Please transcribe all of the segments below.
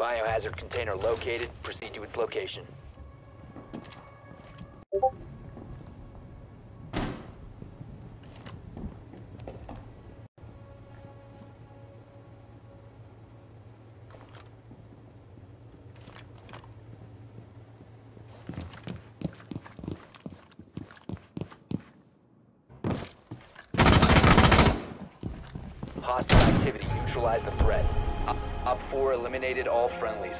Biohazard container located. Proceed to its location. Friendlies.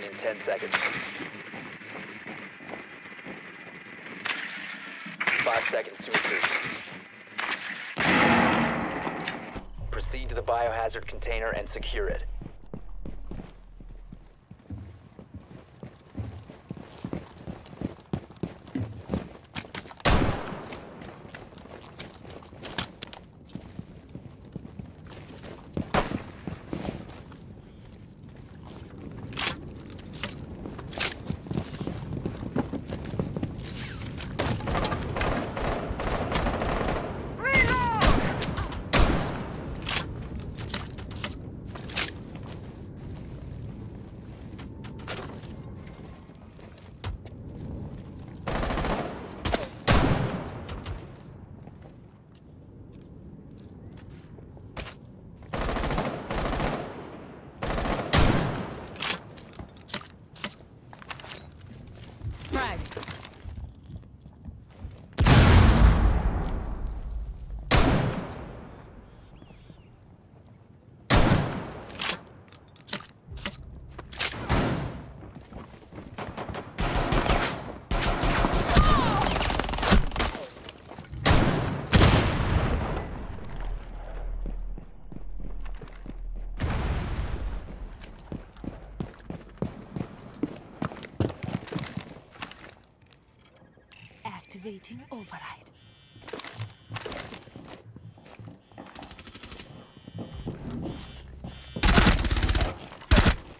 Insertion in 10 seconds. Five seconds to insertion. Proceed to the biohazard container and secure it. Activating override.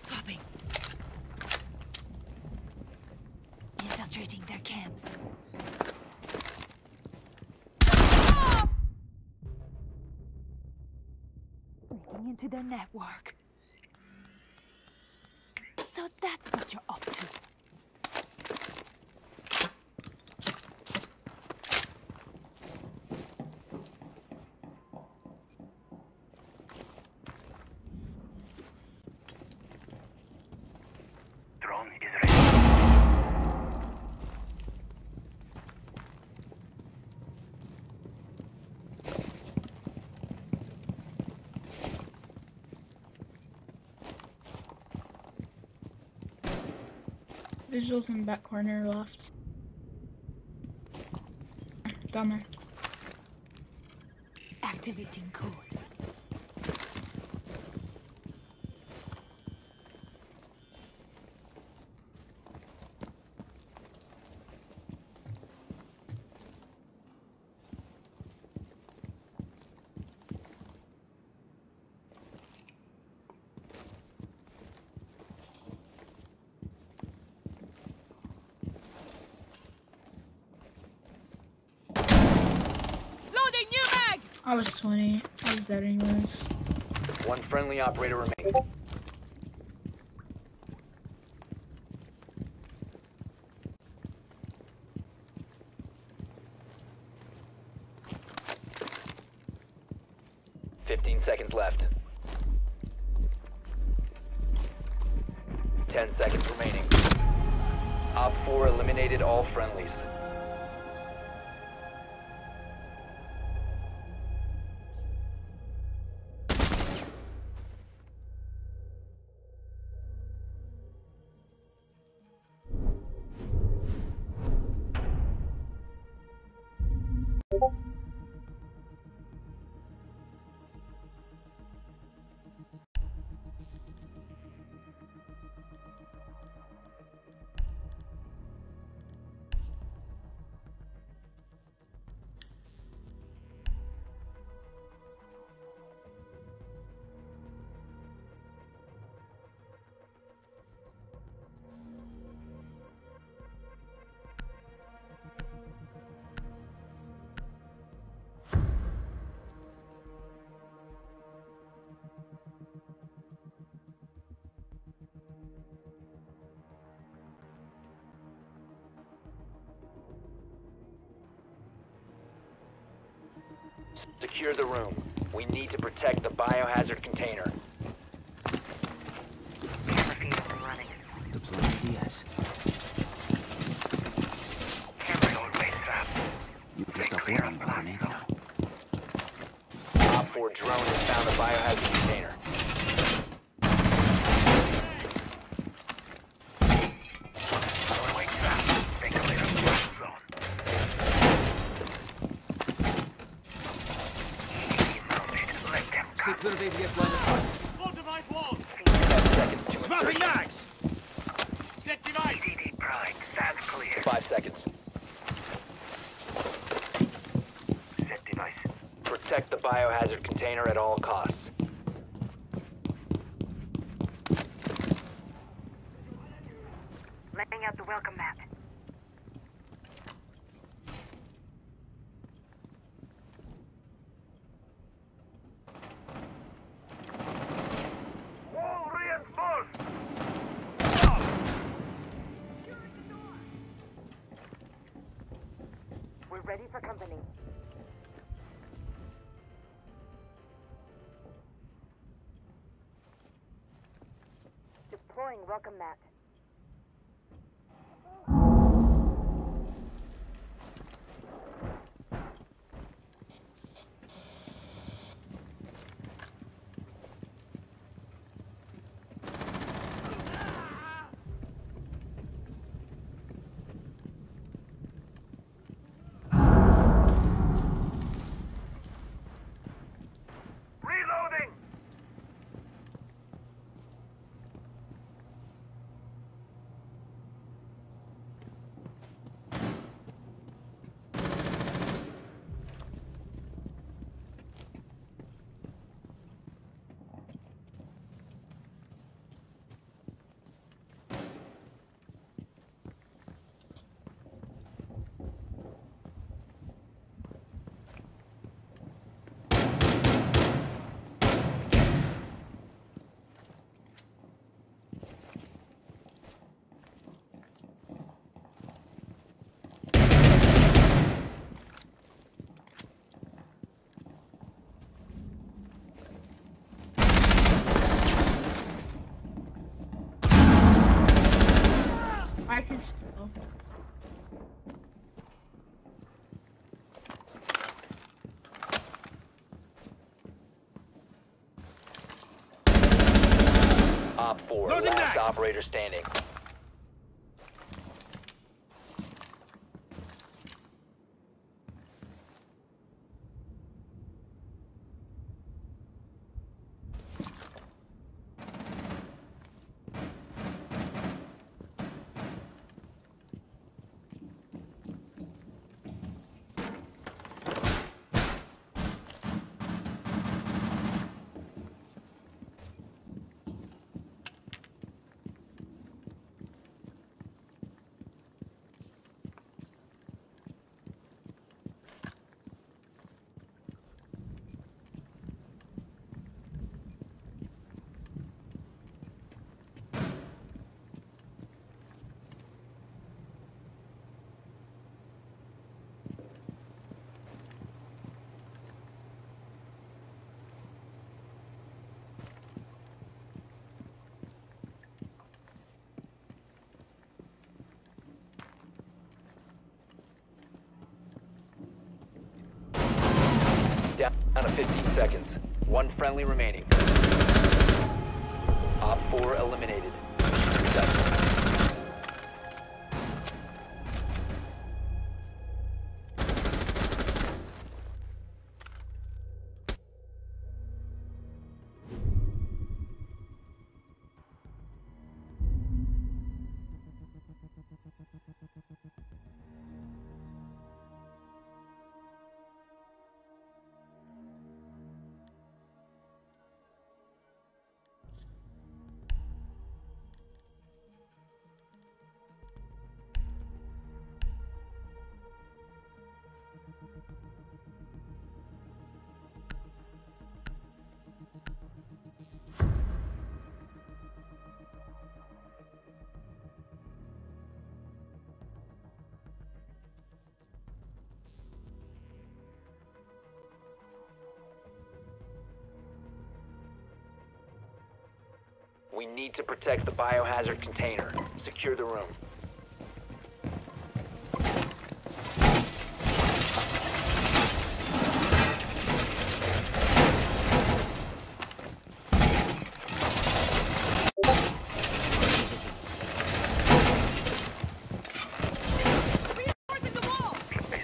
Swapping. Infiltrating their camps. Breaking into their network. Visuals in back corner left. There. Activating code. I was 20. I was dead anyways. One friendly operator remaining. you. Secure the room. We need to protect the biohazard container. Camera feed running. Deploying DS. Camera always up. You can stop worrying about grenades now. Op 4 drone has found the biohazard container. Always up. Think of it as a zone. Easy mounted. Let them Stay come. clear of ABS line of fire. 10 seconds to Swapping insertion. knives! EDD prime. That's clear. 5 seconds. Set device. Protect the biohazard container at all costs. Laying out the welcome mat. Wall reinforced! We're ready for company. Deploying welcome mat. Reloading! I can still. Op 4, Loading last back. Operator standing. Down to 15 seconds. One friendly remaining. Op 4 eliminated. We need to protect the biohazard container. Secure the room.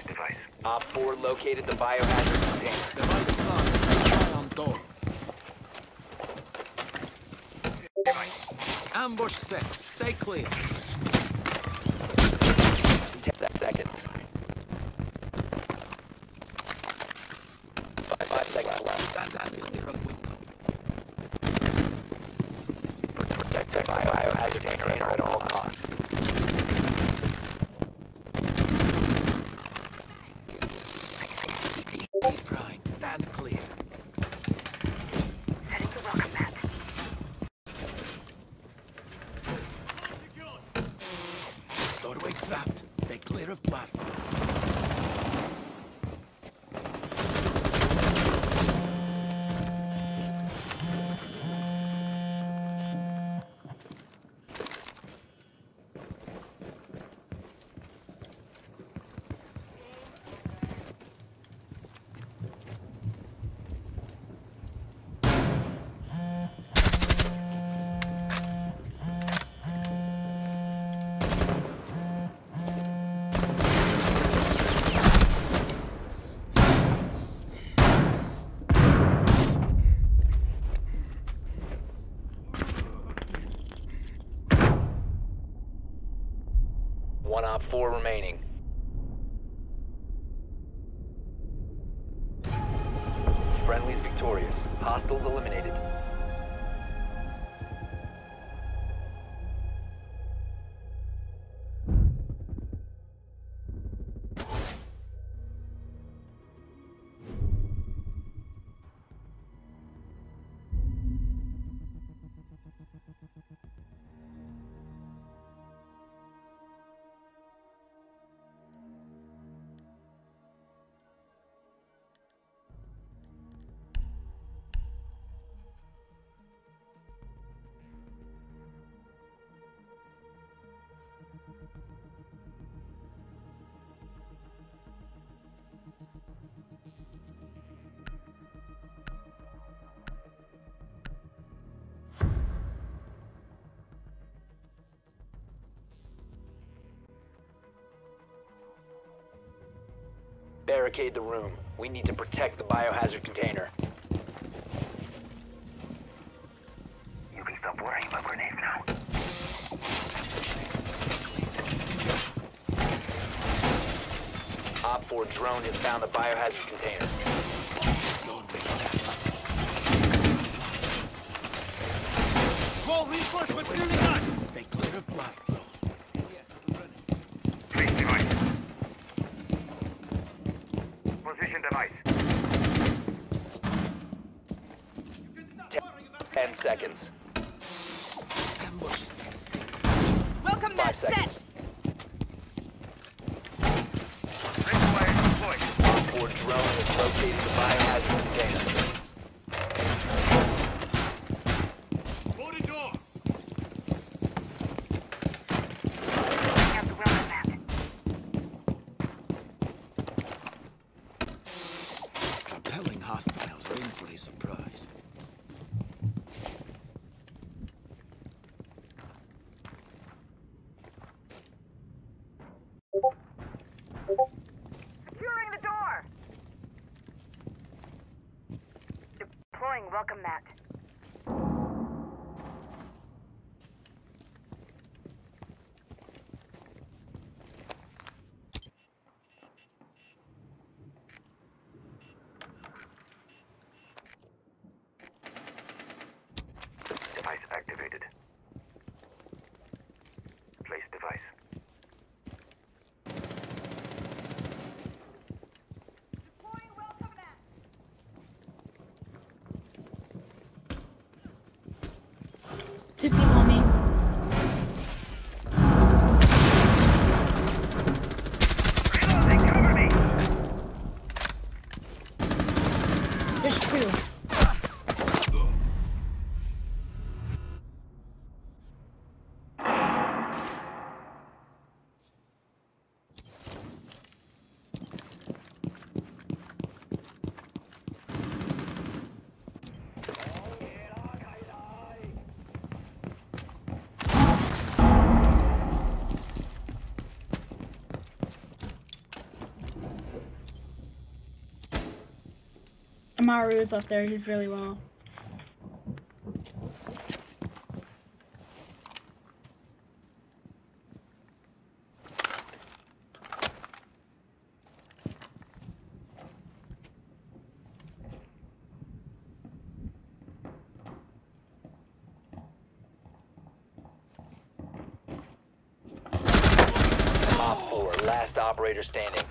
Device. Op 4 located the biohazard Ambush set. Stay clear. 10 seconds. Five, five seconds left. Stand out near the window. Protect the biohazard container at all 4 remaining. Barricade the room. We need to protect the biohazard container. You can stop worrying about grenades now. Op 4 drone has found the biohazard container. Doorway trapped. Call reinforcements Doorway nearly done. trapped. Stay clear of blast zone. Base device. Position device. Ten seconds. Ambush set. Stay Welcome Five mat seconds. set. Ring wire deployed. Op 4 drone has located the biohazard container. Loaded door. Have the welcome mat. Compelling hostile. Welcome that. Device activated. Place device. Two people on me. Reloading, cover me! There's two. Amaru is up there. He's really well. Op 4, last operator standing.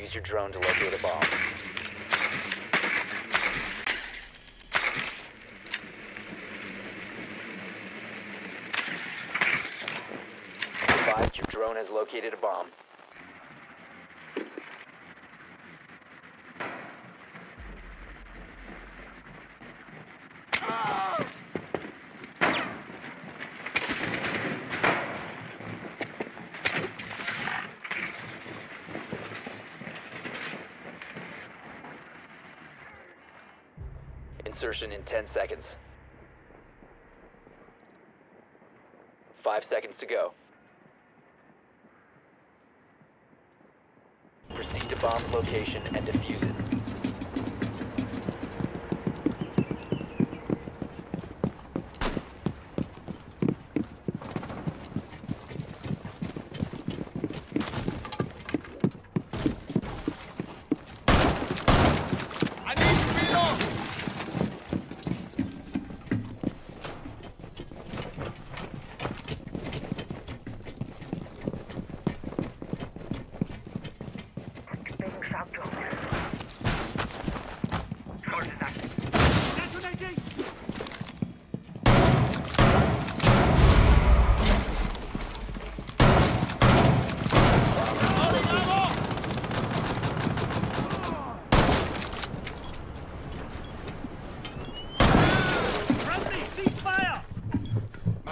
Use your drone to locate a bomb. Your drone has located a bomb. Insertion in 10 seconds. Five seconds to go. Proceed to bomb location and defuse it.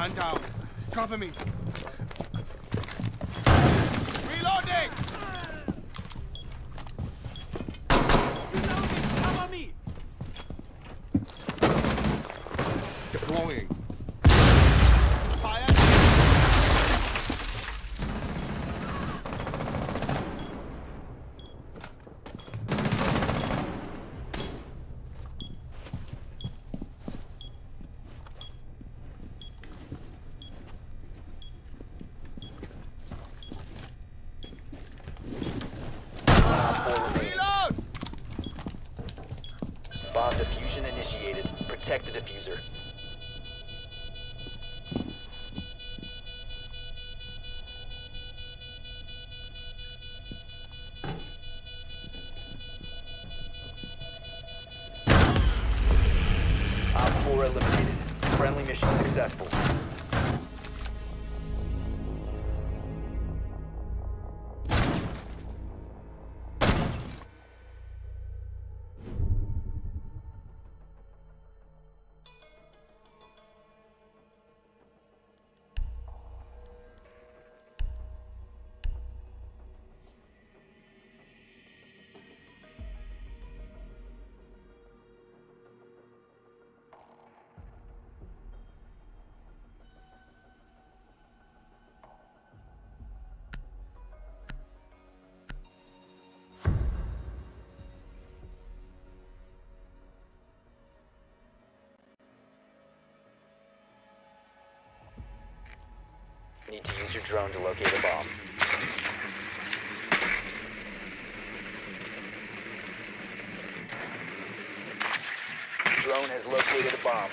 Man down. Cover me. Need to use your drone to locate a bomb. Drone has located a bomb.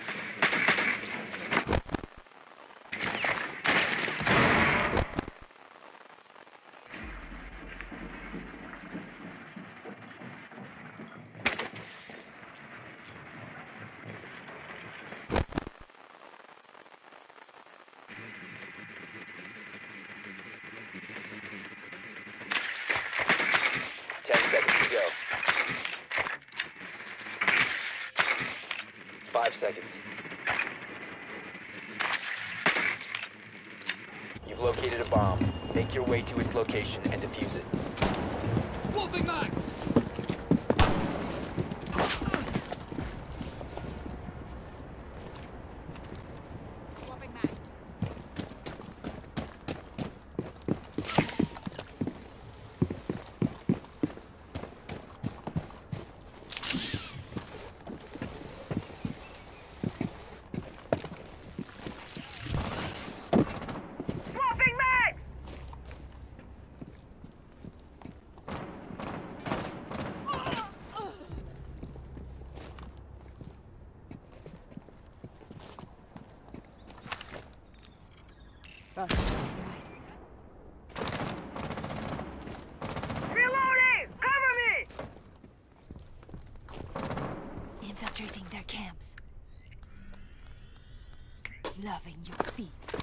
Ten seconds to go. Five You've located a bomb. Make your way to its location and defuse it. Swapping mags! Infiltrating their camps. Loving your feet.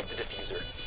Disconnect the diffuser.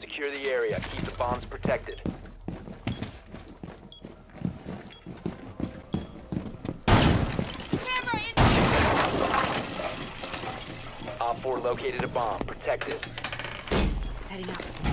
Secure the area. Keep the bombs protected. Op 4 located a bomb. Protect it. Setting up.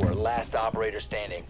4. Last operator standing.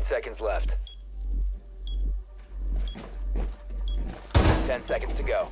15 seconds left. 10 seconds to go.